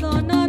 So no.